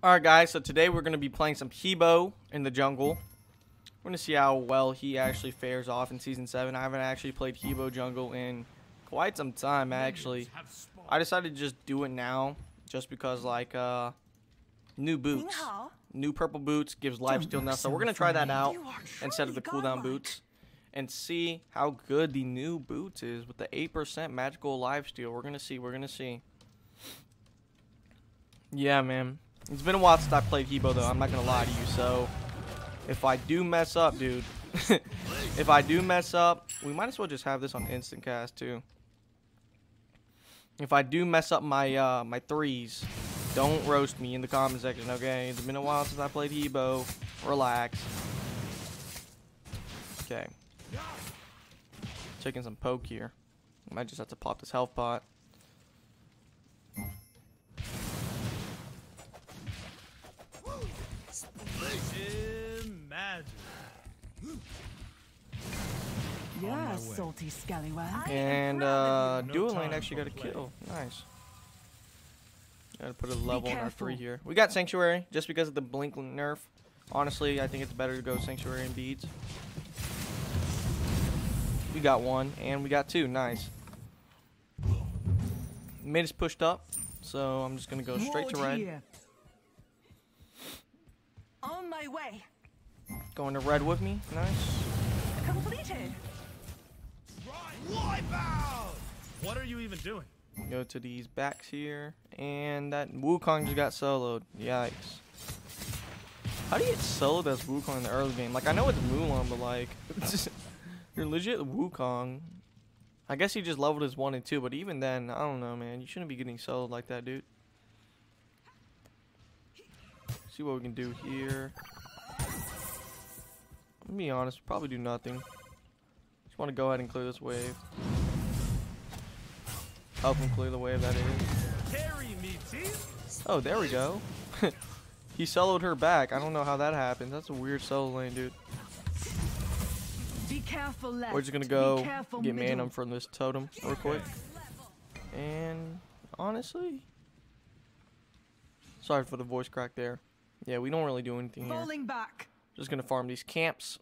Alright guys, so today we're going to be playing some He Bo in the jungle. We're going to see how well he actually fares off in Season 7. I haven't actually played He Bo jungle in quite some time actually. I decided to just do it now just because like uh new boots. New purple boots gives lifesteal now. So we're going to try that out instead of the cooldown boots and see how good the new boots is with the 8% magical lifesteal. We're going to see, we're going to see. Yeah, man. It's been a while since I played He Bo, though. I'm not going to lie to you. So, if I do mess up, dude. if I do mess up, we might as well just have this on instant cast, too. If I do mess up my uh, my threes, don't roast me in the comment section, okay? It's been a while since I played He Bo. Relax. Okay. Taking some poke here. Might just have to pop this health pot. Yeah, salty scallywag. And uh, No Dual Lane actually got a play. kill. Nice. Gotta put a level on our three here. We got Sanctuary just because of the Blink nerf. Honestly, I think it's better to go Sanctuary and Beads. We got one and we got two. Nice. Mid is pushed up, so I'm just gonna go straight to red. On my way. Going to red with me. Nice. Completed. Wipe out! What are you even doing? Go to these backs here, and that Wukong just got soloed. Yikes. How do you get soloed as Wukong in the early game? Like, I know it's Mulan, but like, you're legit Wukong. I guess he just leveled his 1 and 2, but even then, I don't know, man. You shouldn't be getting soloed like that, dude. See what we can do here. Let me be honest, probably do nothing. Want to go ahead and clear this wave. Help him clear the wave, that is. Carry me! Oh, there we go. he soloed her back. I don't know how that happened. That's a weird solo lane, dude. Be careful left. We're just gonna go careful get. Manum from this totem real quick. And honestly, sorry for the voice crack there. Yeah, we don't really do anything here. Just gonna farm these camps.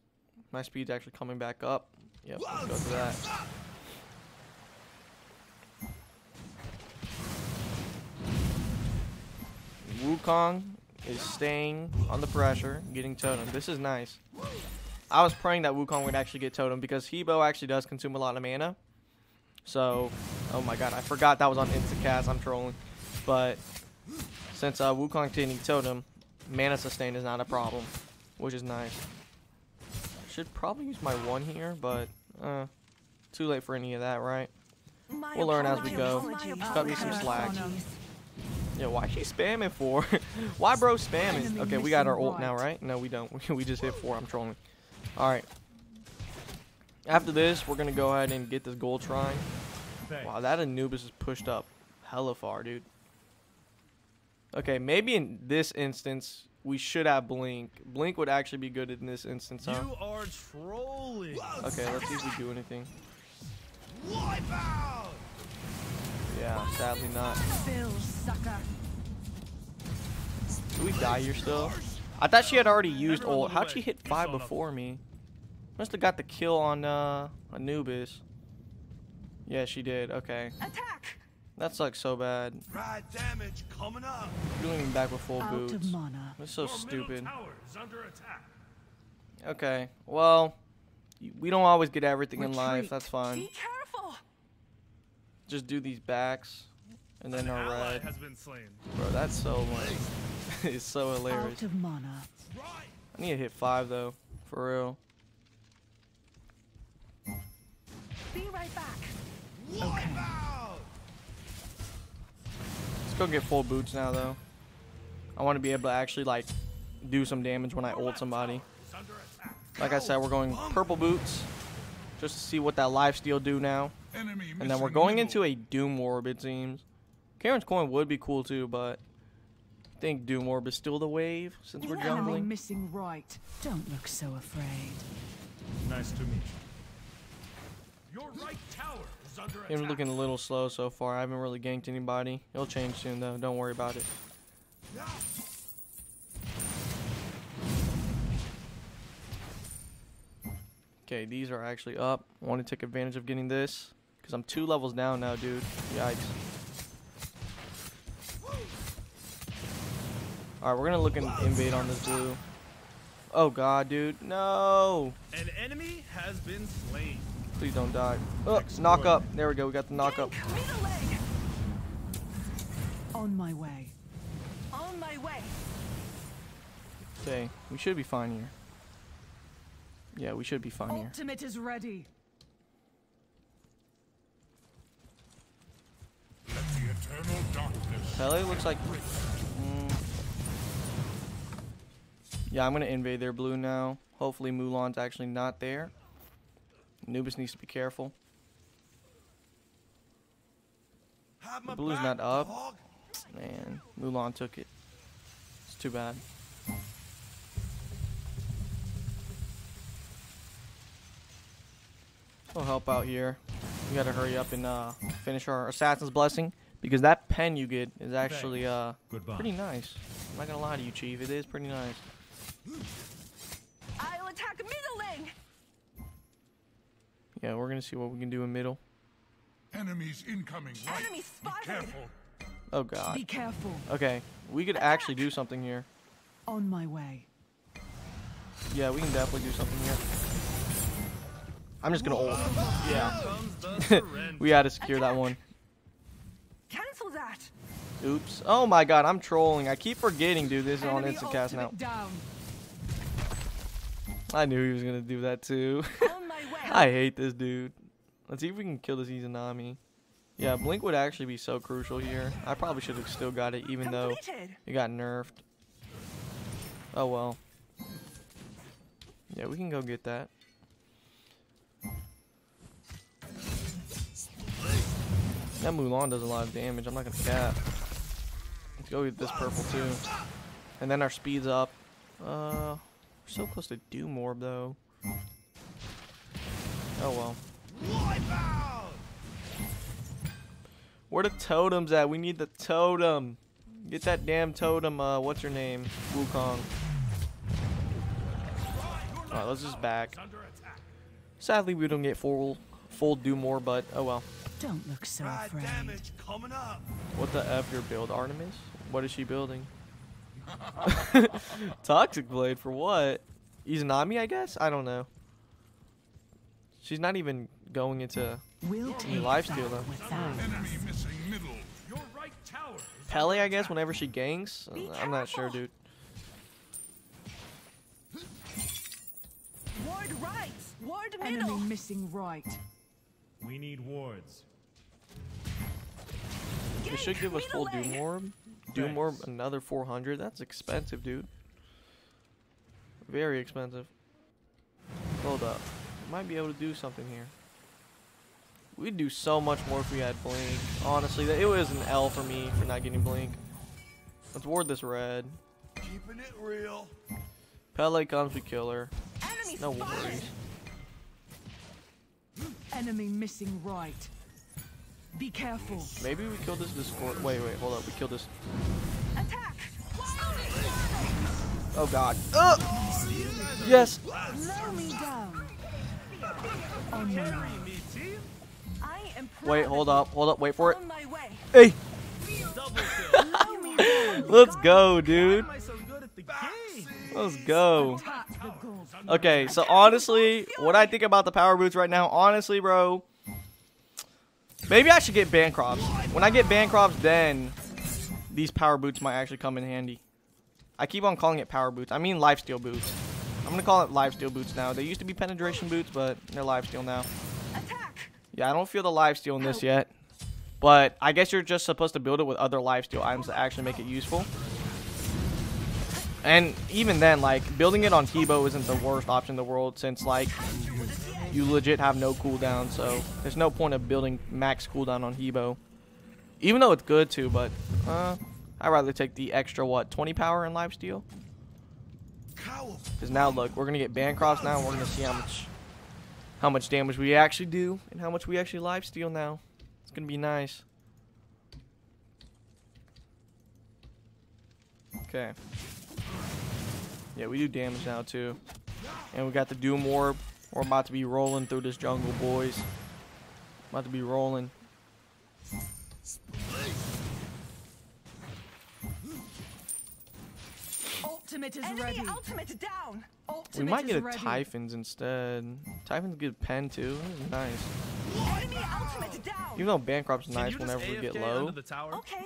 My speed's actually coming back up. Yep, let's go for that. Wukong is staying on the pressure, getting totem. This is nice. I was praying that Wukong would actually get totem because He Bo actually does consume a lot of mana. So, oh my god, I forgot that was on instant cast. I'm trolling. But since uh, Wukong taking totem, mana sustain is not a problem, which is nice. I Should probably use my one here, but uh, too late for any of that, right? My We'll learn as we go. apologies. Just cut me some slack. Yeah, why she spamming for? why bro spamming? Okay, we got our ult now, right. right? No, we don't. we just hit four. I'm trolling. All right. After this, we're gonna go ahead and get this gold shrine. Wow, that Anubis is pushed up hella far, dude. Okay, maybe in this instance we should have Blink. Blink would actually be good in this instance, huh? You are trolling. Okay, let's see if we do anything. Wipe out! Yeah, sadly not. Bill, sucker. Do we die here still? I thought she had already used Everyone ult. How'd she hit five before me? Must have got the kill on uh Anubis. Yeah, she did. Okay. Attack. That sucks so bad. Rad damage coming up. Doing him back with full Out boots. of mana. That's so Your stupid. tower is under attack. Okay. Well, we don't always get everything in life. That's fine. Be careful. Just do these backs. And then An our ally red. has been slain. Bro, that's so lame. it's so hilarious. Out of mana. I need to hit five though. For real. Be right back. Okay. Out! Let's go get full boots now though. I want to be able to actually like do some damage when I ult somebody. Is under attack. Like I said, we're going purple boots just to see what that life steal do now. And then we're going into a Doom Orb it seems. Charon's Coin would be cool too, but I think Doom Orb is still the wave since we're Enemy jungling. missing right. Don't look so afraid. Nice to meet you. Your right tower they're looking a little slow so far. I haven't really ganked anybody. It'll change soon though. Don't worry about it. Okay, these are actually up. I want to take advantage of getting this because I'm two levels down now, dude. Yikes. Alright, we're gonna look and invade on this blue. Oh god, dude. No! An enemy has been slain. Please don't die. Oh, knock up. There we go. We got the knock up. Gank middle lane. On my way. On my way. Okay, we should be fine here. Yeah, we should be fine here. Ultimate is ready. Let the eternal darkness. Pele looks like. Mm, yeah, I'm gonna invade their blue now. Hopefully Mulan's actually not there. Anubis needs to be careful. The blue's not up. Man, Mulan took it. It's too bad. We'll help out here. We gotta hurry up and uh, finish our Assassin's Blessing because that pen you get is actually uh, pretty nice. I'm not gonna lie to you, Chief. It is pretty nice. Yeah, we're gonna see what we can do in middle. Enemies incoming. Right. Enemy Be spotted. careful. Oh God. Be careful. Okay, we could actually do something here. On my way. Yeah, we can definitely do something here. I'm just gonna ult. Yeah, Comes the surrender. we had to secure that one. Cancel that. Oops. Oh my God, I'm trolling. I keep forgetting, dude. This is on Enemy instant cast now. down. I knew he was gonna do that too. On my way. I hate this dude. Let's see if we can kill this Izanami. Yeah, Blink would actually be so crucial here. I probably should have still got it, even though it got nerfed. Oh well. Yeah, we can go get that. That Mulan does a lot of damage. I'm not gonna cap. Let's go get this purple too. And then our speed's up. Uh, we're so close to Doom Orb though. Oh well. Where the totems at? We need the totem. Get that damn totem. Uh, what's your name? Wukong. Alright, let's just back. Sadly, we don't get full full Doom Orb, but oh well. Don't look so afraid. What the f your build, Artemis? What is she building? Toxic Blade for what? Izanami, I guess? I don't know. She's not even going into We'll take lifesteal, that though. without Enemy us. missing middle. Your right Pele, I guess, whenever she ganks. Be I'm not sure, dude. Ward right. Ward middle. Enemy missing right. We need wards. They should give us full middle Doom. Orb. Doom Orb, another 400. That's expensive, dude. Very expensive. Hold up. Might be able to do something here. We'd do so much more if we had Blink. Honestly, that- it was an L for me for not getting Blink. Let's ward this red. Keeping it real. Pele comes, we kill her. Enemy No spotted. worries. Enemy missing right. Be careful. Maybe we kill this Discord. Wait, wait, hold up. We kill this. Attack. Oh god. Ugh! Oh! Yes! Slow me down. Oh, on my way. Me team. I am proud Wait, hold up, hold up, wait for it. On my way. Hey! Double kill. Slow me down. Let's go, dude. Why am I so good at the game? Let's go. Tap the gold. Okay, so honestly, what I think about the power boots right now, honestly, bro, maybe I should get Bancrofts. When I get Bancrofts, then these power boots might actually come in handy. I keep on calling it power boots. I mean lifesteal boots. I'm gonna call it lifesteal boots now. They used to be penetration boots, but they're lifesteal now. Attack. Yeah, I don't feel the lifesteal in this yet. But I guess you're just supposed to build it with other lifesteal items to actually make it useful. And even then, like, building it on He Bo isn't the worst option in the world since, like, you legit have no cooldown. So there's no point of building max cooldown on He Bo. Even though it's good too, but, uh, I'd rather take the extra, what, 20 power in lifesteal? Coward. Because now, look, we're to get Bancrofts now, and we're to see how much how much damage we actually do and how much we actually lifesteal now. It's to be nice. Okay. Yeah, we do damage now, too. And we got the Doom Orb. We're about to be rolling through this jungle, boys. About to be rolling. Ultimate is Enemy ready. ultimate down. Ultimate We might get a ready. Typhons instead. Typhons get pen too. Nice. Enemy ultimate down. Even though Bancroft's nice you just whenever we get low, under the tower? Okay.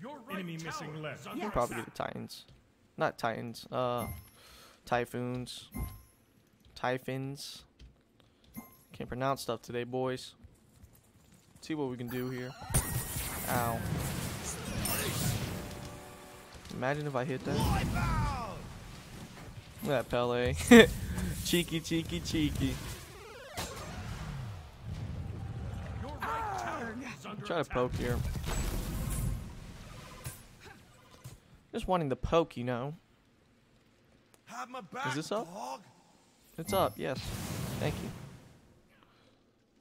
Your right Enemy tower missing is left. under we'll probably get the Titans. Not Titans. Uh, Typhoons. Typhons. Can't pronounce stuff today, boys. see what we can do here. Ow. Imagine if I hit that. Look at that Pele. cheeky, cheeky, cheeky. Try to poke here. Just wanting the poke, you know. Back, this up? dog. It's up, yes. Thank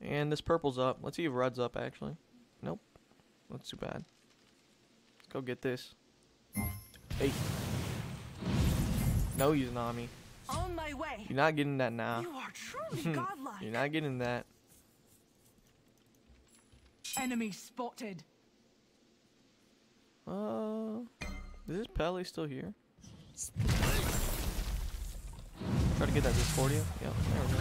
you. And this purple's up. Let's see if red's up, actually. Nope. That's too bad. Let's go get this. Hey. No using on me. On my way. You're not getting that now. You are truly godlike. You're not getting that. Enemy spotted. Uh, is this Pele still here? Try to get that Discordia. Yep, there we go.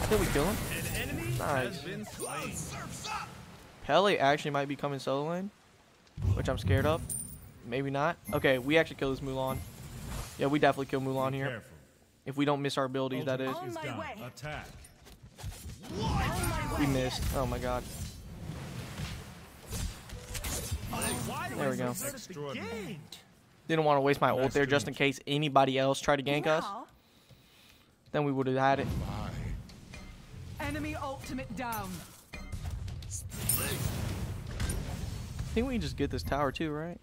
I think we kill him. An enemy Nice. has been slain. Surf's up! Pele actually might be coming solo lane, which I'm scared of. Maybe not. Okay, we actually kill this Mulan. Yeah, we definitely kill Mulan Be here. Careful. If we don't miss our abilities, that is. Ultimate down. Attack. We missed. Oh my god. There we go. so good at the Extraordinary. game? Didn't want to waste my ult there just in case anybody else tried to gank us. Then we would have had it. Enemy ultimate down. I think we can just get this tower too, right?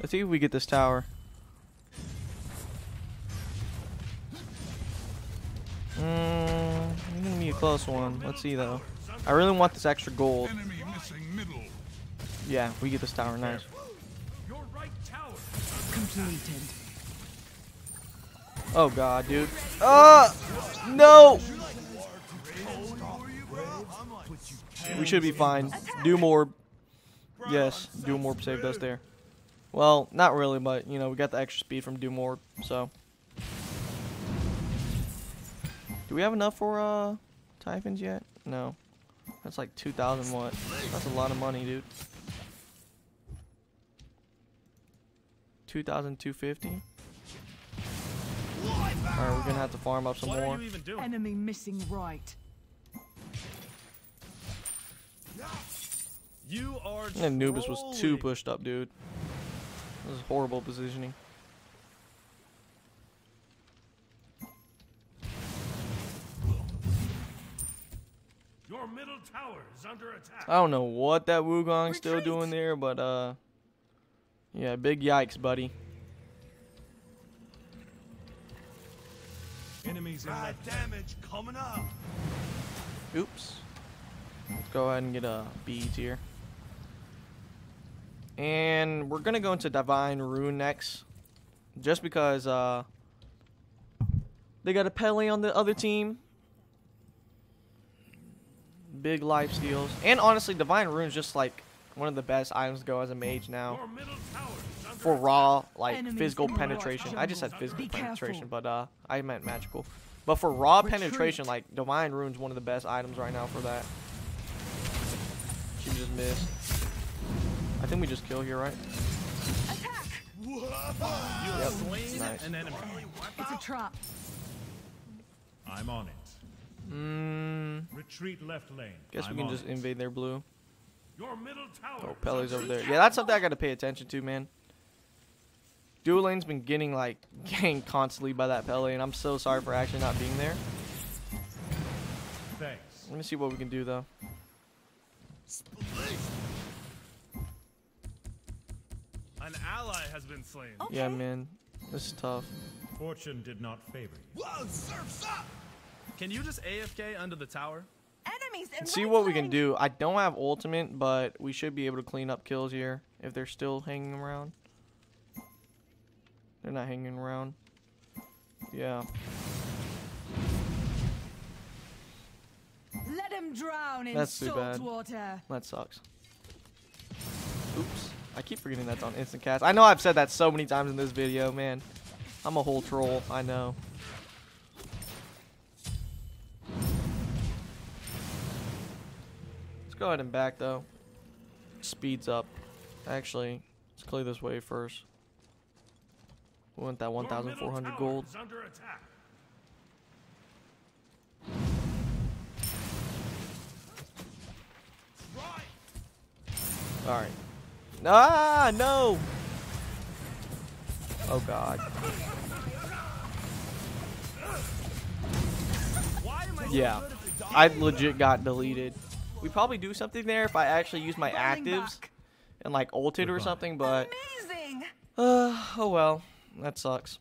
Let's see if we get this tower. Mmm, it's gonna be a close one. Let's see though. I really want this extra gold. Enemy missing middle. Yeah, we get this tower, nice. Your right tower. Completed. Oh god, dude. Uh no! We should be fine. Doom Orb. Yes, Doom Orb saved us there. Well, not really, but you know, we got the extra speed from Doom Orb, so. Do we have enough for uh Typhons yet? No. That's like 2,000 what? That's a lot of money, dude. 2,250? Alright, we're gonna have to farm up some What more. are you even doing? Enemy missing right. You are And Anubis was too pushed up, dude. This is horrible positioning. Your middle tower is under attack. I don't know what that Wukong's still doing there, but uh, yeah, big yikes, buddy. Enemies in Bad damage coming up. Oops. Let's go ahead and get a beads here. And we're gonna go into Divine Rune next, just because uh, they got a Pele on the other team. Big life steals, and honestly, Divine Rune's just like one of the best items to go as a mage now. Your middle tower is under for raw like Enemies physical in the right penetration. I just said physical penetration, but uh I meant magical. But for raw Retreat. penetration, like divine rune's one of the best items right now for that. She just missed. I think we just kill here, right? attack. You have slain Nice. an enemy. It's a trap. I'm on it. Mmm. Retreat left lane. Guess I'm we can just it. invade their blue. Your middle tower. Oh, is Pele's over there. Yeah, that's something I gotta pay attention to, man. Dual lane's been getting like ganked constantly by that Pele, and I'm so sorry for actually not being there. Thanks. Let me see what we can do though. An ally has been slain. Yeah, man, this is tough. Fortune did not favor you. Whoa, surf's up! Can you just AFK under the tower? Enemies in see right what we can do. I don't have ultimate, but we should be able to clean up kills here if they're still hanging around. They're not hanging around. Yeah. Let him drown in That's too salt bad. water. That sucks. Oops. I keep forgetting that's on instant cast. I know I've said that so many times in this video, man. I'm a whole troll. I know. Let's go ahead and back though. Speeds up. Actually, let's clear this way first. We want that Your middle 1,400 tower gold. is Ah, no. Oh God. Why am I so Yeah. good at the dog? I legit got deleted. We probably do something there if I actually use my actives and like ulted or something, but uh, oh well, that sucks.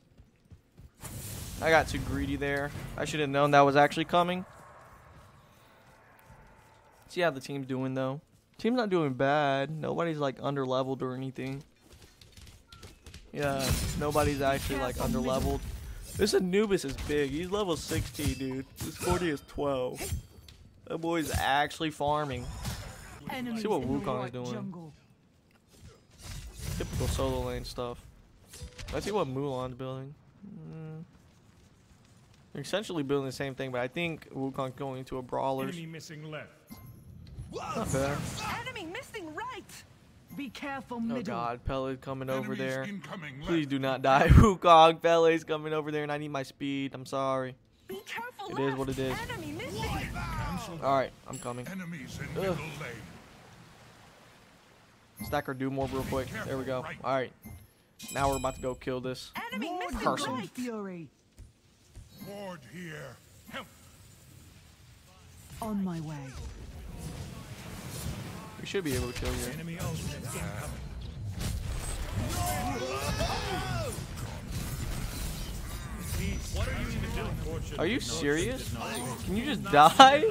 I got too greedy there. I should have known that was actually coming. See how the team's doing though. Team's not doing bad. Nobody's like under leveled or anything. Yeah, nobody's actually like under leveled. This Anubis is big. He's level 16, dude. This 40 is 12. That boy's actually farming. Enemies what in the Wukong is doing. jungle. Typical solo lane stuff. Let's see what Mulan's building. Mm. They're essentially building the same thing, but I think Wukong's going into a brawler. Enemy missing left. Not bad. Enemy missing right. Be careful, Oh middle. god, Pele's coming over there. Please do not die. Wukong, Pele's coming over there and I need my speed. I'm sorry. Be careful. It is what left. it is. Enemy missing. Alright, I'm coming. Enemies in Ugh. middle lane. Stacker do more real quick. There we go. Alright. Now we're about to go kill this. Enemy Ward Carson. Right. Fury. Ward here. Help. On my way. We should be able to kill you. Enemy ultimate incoming. What are you even doing? Are you serious? Can you just die?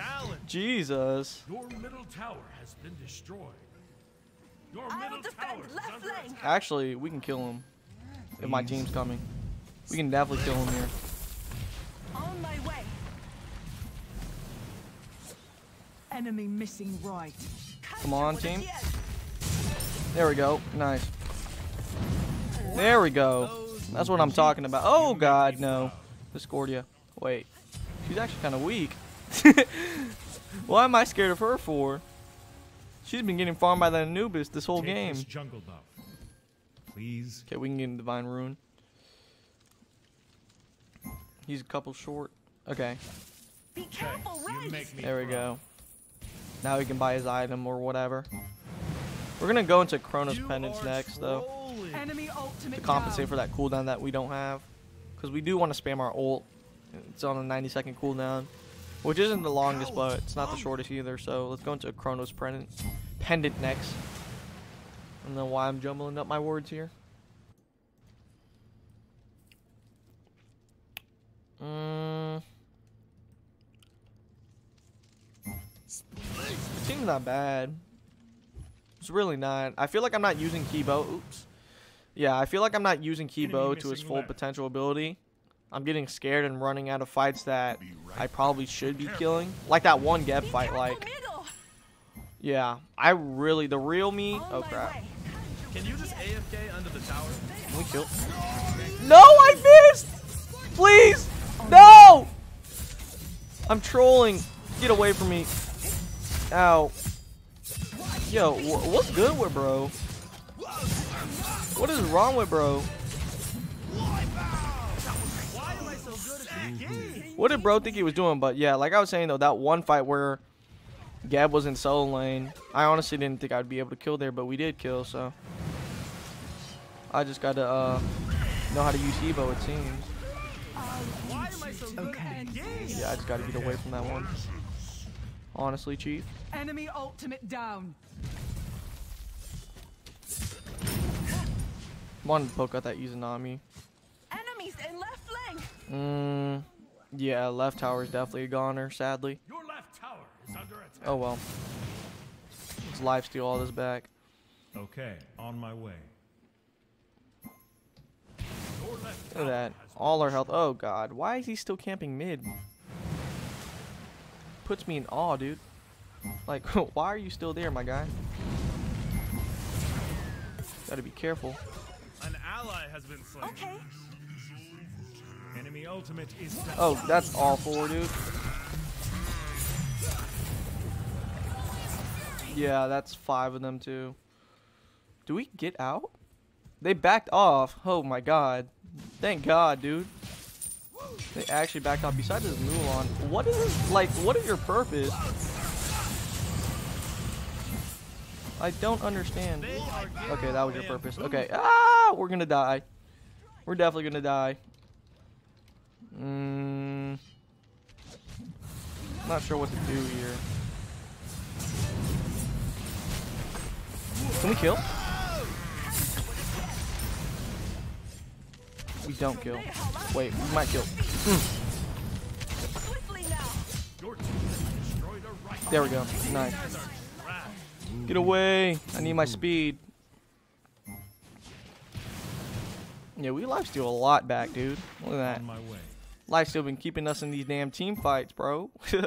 Jesus. Your middle tower has been destroyed. Your middle tower left under Actually, we can kill him. If my team's coming. We can definitely kill him here. On my way. Enemy missing right. Come on, Counter with a team. There we go. Nice. There we go. That's what I'm talking about. Oh god, no. Discordia. Wait. She's actually kind of weak. Why am I scared of her for? She's been getting farmed by the Anubis this whole Take game. this jungle buff. Please. Okay, we can get in Divine Rune. He's a couple short. Okay, Be careful You right. there we go. Now he can buy his item or whatever. We're gonna go into Chronos You Pendants next, though. Enemy ultimate to compensate down. for that cooldown that we don't have. Because we do want to spam our ult. It's on a 90 second cooldown. Which isn't the longest, but it's not the shortest either. So let's go into Chronos Pendant, pendant next. I don't know why I'm jumbling up my words here. Seems not bad. It's really not. I feel like I'm not using He Bo. Oops. Yeah, I feel like I'm not using He Bo to his full left. potential ability. I'm getting scared and running out of fights that I probably should be killing. Like that one Geb fight, like. middle. Yeah, I really, the real me. On Oh crap. Can you just AFK under the tower? Can we kill? No, I missed! Please! No! I'm trolling. Get away from me. Ow. Yo, wh- what's good with bro? What is wrong with bro? Why am I so good at this game? What did bro think he was doing? But yeah, like I was saying though, that one fight where Gab was in solo lane, I honestly didn't think I'd be able to kill there, but we did kill, so. I just gotta uh, know how to use He Bo, it seems. Why am I so good Okay. at this game? Yeah, I just gotta get away from that one. Honestly, Chief. Enemy ultimate down. Wanted to poke out that Izanami. Enemies in left flank. Mm, yeah, left tower is definitely a goner, sadly. Your left tower is under attack. Oh well. Let's life steal all this back. Okay, on my way. Your Look at that. All our health. Oh god, why is he still camping mid? Puts me in awe, dude. Like, why are you still there, my guy? Gotta be careful. An ally has been slain. Okay. Enemy ultimate is. Oh, that's awful, dude. Yeah, that's five of them too. Do we get out? They backed off. Oh my god. Thank god, dude. They actually backed off. Besides this Mulan, what is this? Like, what is your purpose? I don't understand. Okay, that was your purpose. Okay. Ah, we're gonna die. We're definitely gonna die. Mm, not sure what to do here. Can we kill? We don't kill. Wait, we might kill. Swiftly now. Your team has destroyed a right. There we go. Nice. Get away! I need my speed. Yeah, we lifesteal a lot back, dude. Look at that. On my way. Lifesteal been keeping us in these damn team fights, bro.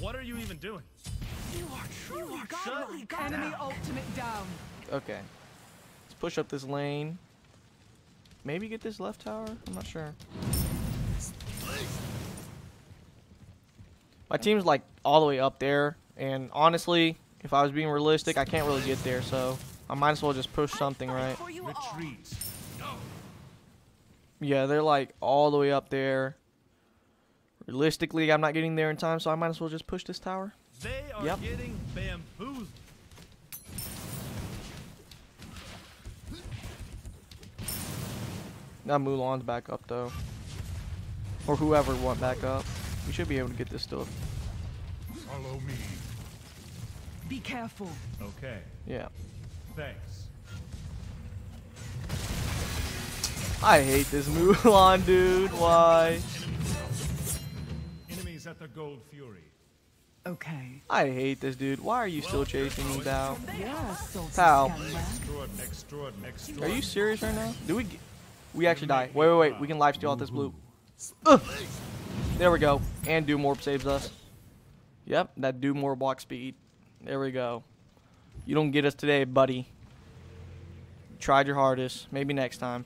What are you even doing? You are truly Shut godly. God. Enemy ultimate down. okay. Let's push up this lane. Maybe get this left tower? I'm not sure. My team's like all the way up there, and honestly, if I was being realistic, I can't really get there, so I might as well just push something, right? For you all. Retreat. Yeah, they're like all the way up there. Realistically, I'm not getting there in time, so I might as well just push this tower. They are Yep. getting bamboozled. Now Mulan's back up though. Or whoever went back up. We should be able to get this stuff. Follow me. Be careful. Okay. Yeah. Thanks. I hate this Mulan, dude. Why? Enemies at the Gold Fury. Okay. I hate this dude. Why are you still chasing me down? Yes, so Pal. Extraordinary. Extraordinary. Are you serious right now? Do we? G- We actually die. Wait, wait, wait. We can live steal out this blue. Ugh. There we go. And Doom Orb saves us. Yep, that Doom Orb walk speed. There we go. You don't get us today, buddy. You tried your hardest. Maybe next time.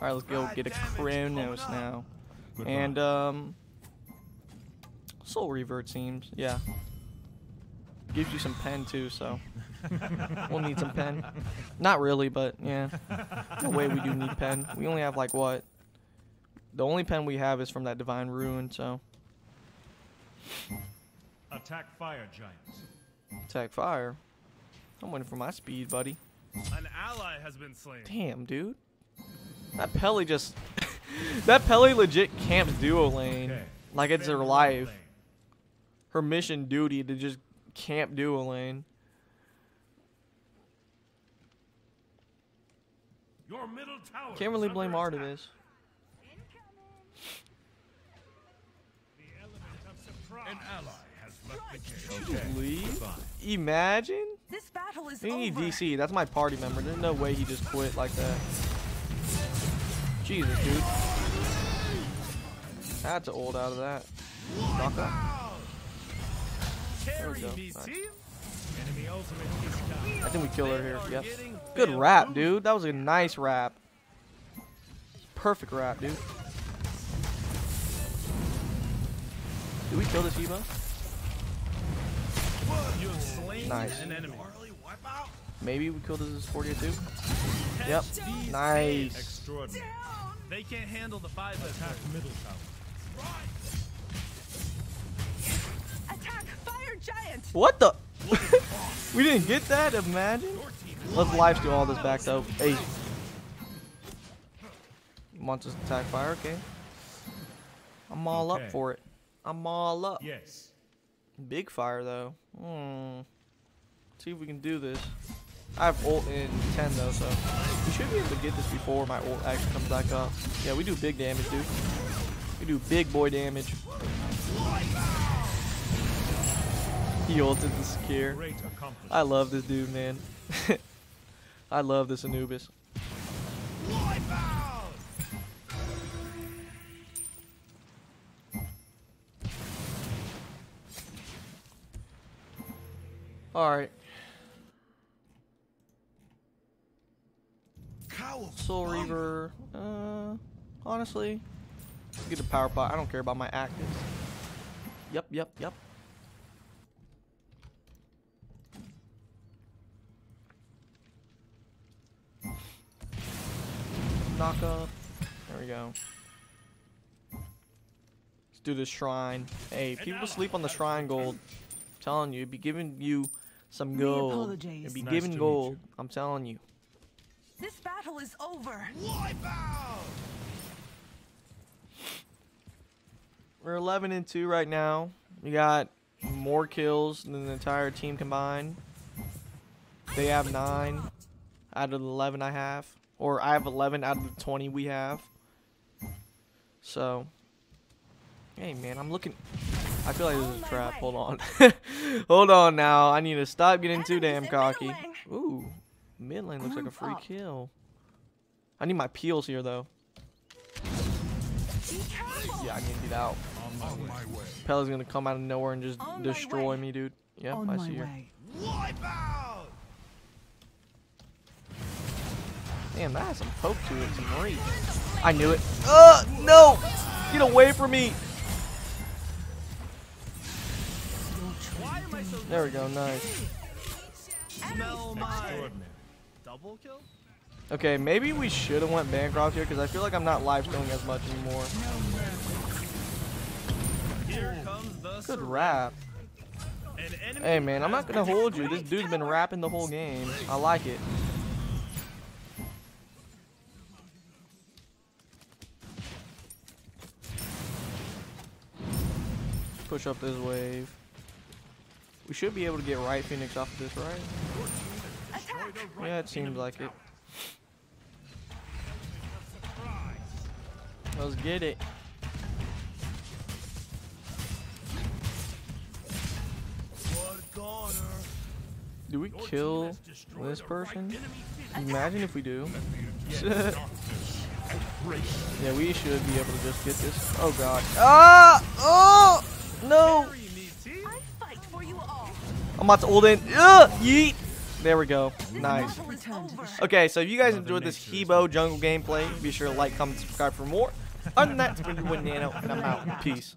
All right, let's go get a Chronos now. And um, Soul Reaver seems, yeah. Gives you some pen too, so we'll need some pen. Not really, but yeah. No way we do need pen. We only have like what? The only pen we have is from that Divine Rune, so Attack fire giants. attack fire. I'm waiting for my speed, buddy. An ally has been slain. Damn, dude. That Pele just that Pele legit camps duo lane. Okay. Like it's her life. lane. Her mission duty to just camp duo lane. Your middle tower. Can't really blame under Artemis. The element of surprise. An ally has left the cave. Okay. Imagine? This battle is We need over. DC. That's my party member. There's no way he just quit like that. Jesus, dude. I Had to ult out of that. Knock up. Carry go. me, Enemy ultimate is down. I think we killed her here. are Yep. getting Good rap, bamboozled. dude. That was a nice rap. Perfect rap, dude. Did we kill this Evo? You Nice. Maybe we killed this 42. Yep. Nice. Extraordinary. They can't handle the five Attack attack. middle tower. What the? we didn't get that? Imagine. Let's live steal all this back though. Hey. Wants us to attack fire, okay. I'm all Okay. up for it. I'm all up. Yes. Big fire though. Hmm. See if we can do this. I have ult in 10 though, so we should be able to get this before my ult actually comes back up. Yeah, we do big damage, dude. We do big boy damage. He ulted the scare. I love this dude, man. I love this Anubis. Alright. Soul Reaver. Uh, honestly, get the power pot. I don't care about my actives. Yep, yep, yep. Knock up. There we go. Let's do this shrine. Hey, people sleep on the shrine gold. I'm telling you, it'd be giving you some gold. apologize. It'd be Nice giving gold. I'm telling you. This battle is over. Wipe out. We're 11 and 2 right now. We got more kills than the entire team combined. They have 9 out of the 11 I have. Or I have 11 out of the 20 we have. So, hey man, I'm looking. I feel like this is a trap. Hold on. Hold on now. I need to stop getting too damn cocky. Ooh, mid lane looks like a free up. kill. I need my peels here though. Yeah, I need to get out. On my way. Pele's gonna come out of nowhere and just On destroy me, dude. Yeah, On I my see her. Damn, that has some poke to it, some reach. I knew it. Uh, no! Get away from me! Why am I so There we go, nice. smell my Extraordinary. double kill? Okay, maybe we should have went Bancroft here because I feel like I'm not live streaming as much anymore. Here comes the Good rap. Hey man, I'm not gonna hold you. This dude's been rapping the whole game. I like it. Push up this wave. We should be able to get right Phoenix off of this, right? Yeah, it seems like it. Let's get it. Do we kill this person? Imagine if we do. yeah, we should be able to just get this. Oh god. Ah! Oh! No! I'm about to ult in. Ugh! Yeet! There we go. Nice. Okay, so if you guys enjoyed this He Bo jungle gameplay, be sure to like, comment, subscribe for more. Other than that, it's been your Nano, and I'm out. Peace.